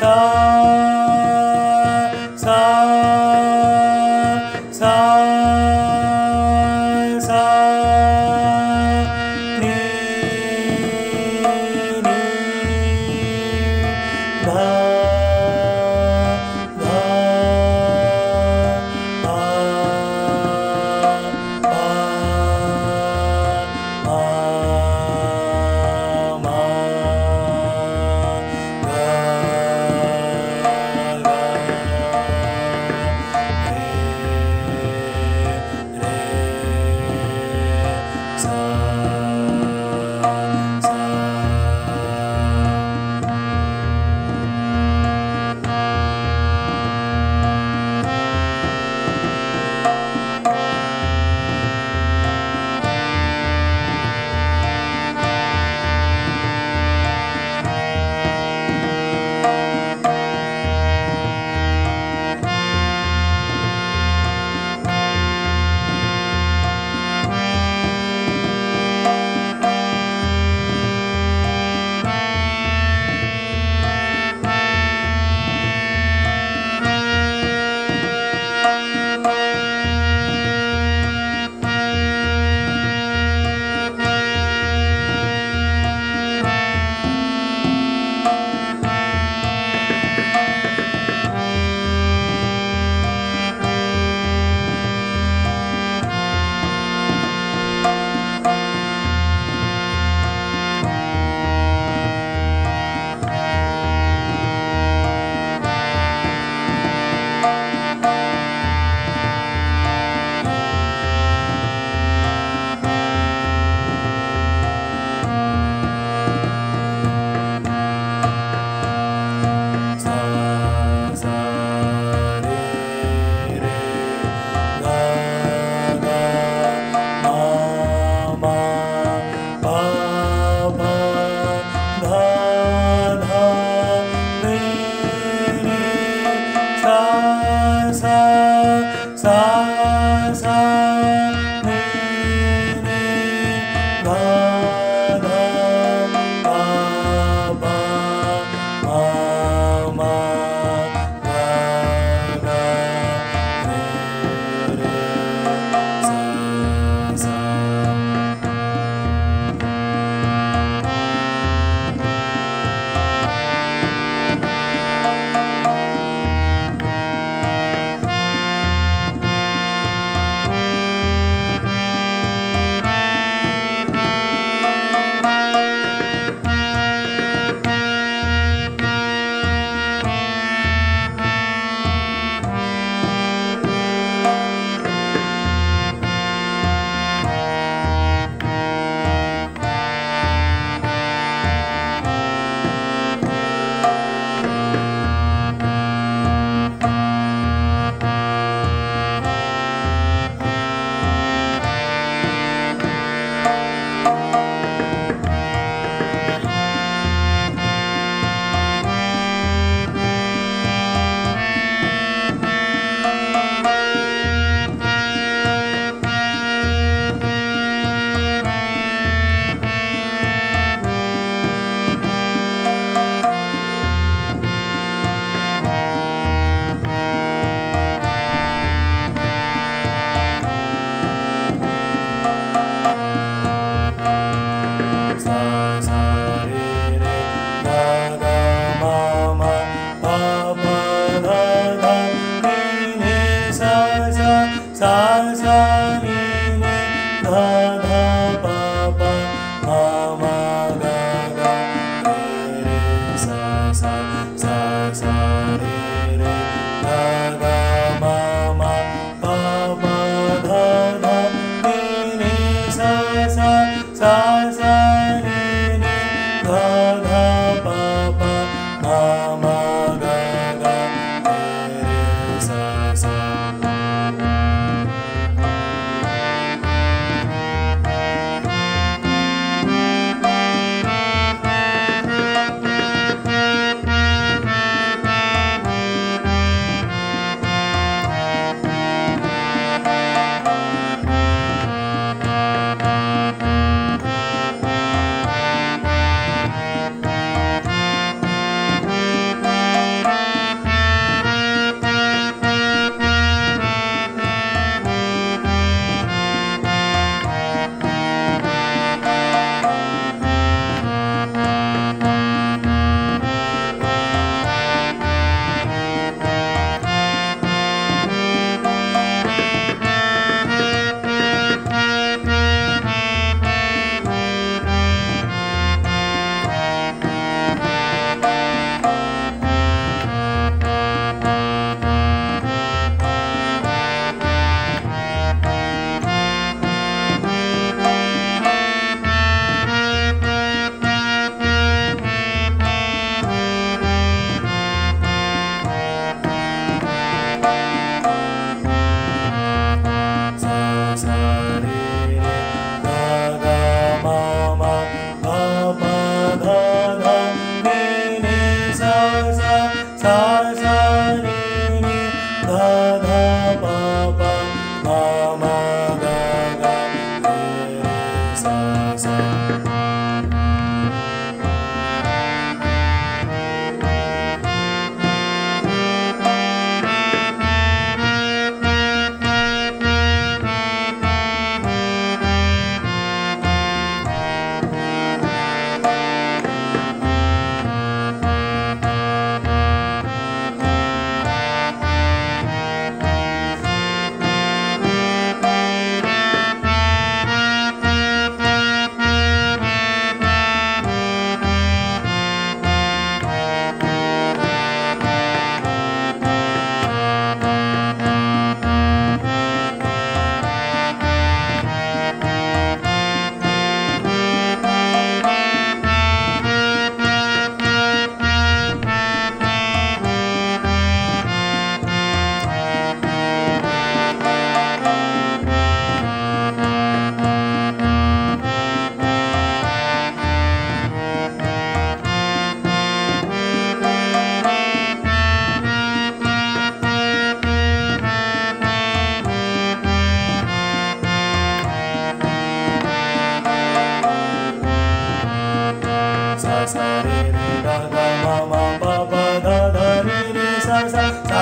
song. Sa sa sa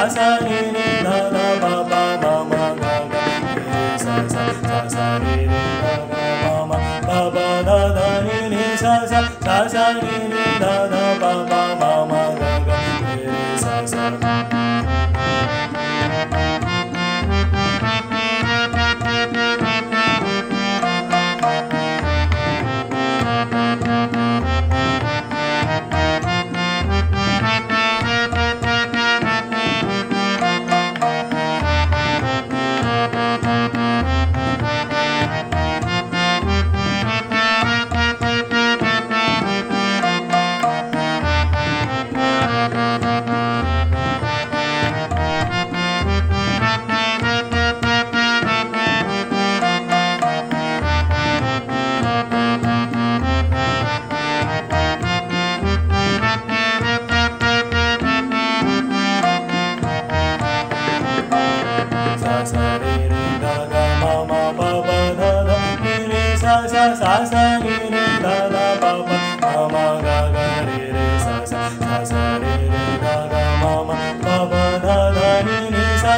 sa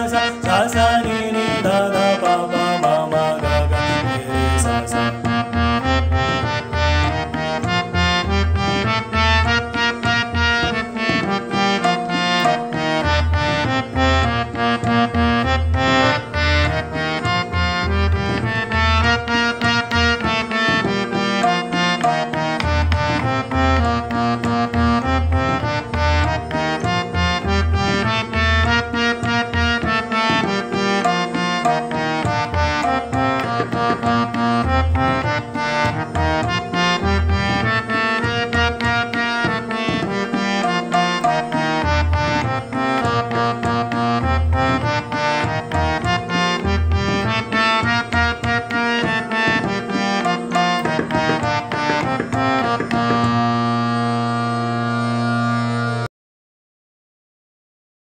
गी